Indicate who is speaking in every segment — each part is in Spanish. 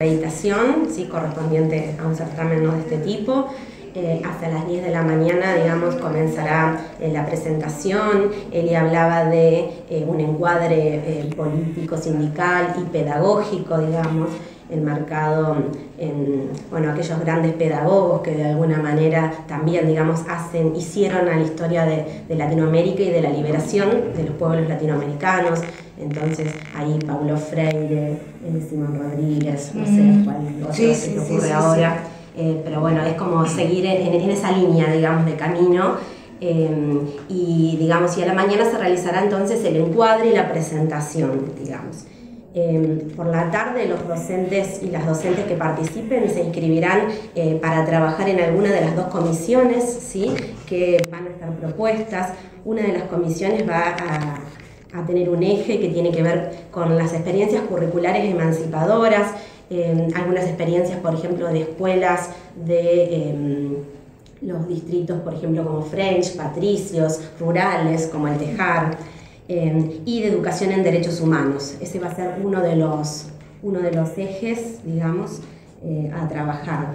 Speaker 1: acreditación, sí, correspondiente a un certamen de este tipo. Eh, hasta las 10 de la mañana, digamos, comenzará eh, la presentación. Eli hablaba de eh, un encuadre político, sindical y pedagógico, digamos, enmarcado en bueno, aquellos grandes pedagogos que de alguna manera también, digamos, hacen, hicieron a la historia de, de Latinoamérica y de la liberación de los pueblos latinoamericanos. Entonces, ahí Paulo Freire, Simón Rodríguez, no sé mm. cuál otro se ocurre ahora. Eh, pero bueno, es como seguir en, esa línea, digamos, de camino. Eh, y digamos, y a la mañana se realizará entonces el encuadre y la presentación, digamos. Eh, por la tarde los docentes y las docentes que participen se inscribirán para trabajar en alguna de las dos comisiones ¿sí? que van a estar propuestas. Una de las comisiones va a a tener un eje que tiene que ver con las experiencias curriculares emancipadoras, eh, algunas experiencias, por ejemplo, de escuelas de em, los distritos, por ejemplo, como French, Patricios, rurales, como el Tejar, em, y de educación en derechos humanos. Ese va a ser uno de los, uno de los ejes, digamos, eh, a trabajar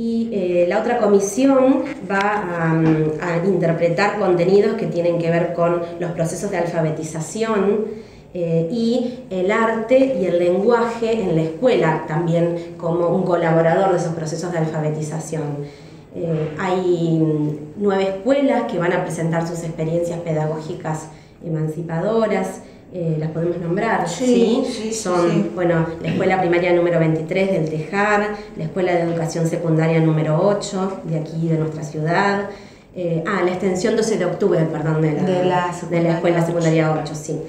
Speaker 1: y eh, la otra comisión va a, interpretar contenidos que tienen que ver con los procesos de alfabetización eh, y el arte y el lenguaje en la escuela también como un colaborador de esos procesos de alfabetización. Eh, hay nueve escuelas que van a presentar sus experiencias pedagógicas emancipadoras. Eh, las podemos nombrar, ¿sí? Son, bueno, la escuela primaria número 23 del Tejar, la escuela de educación secundaria número 8 de aquí, de nuestra ciudad, eh, ah, la extensión 12 de octubre, perdón, de la, de la, de la escuela secundaria 8, sí.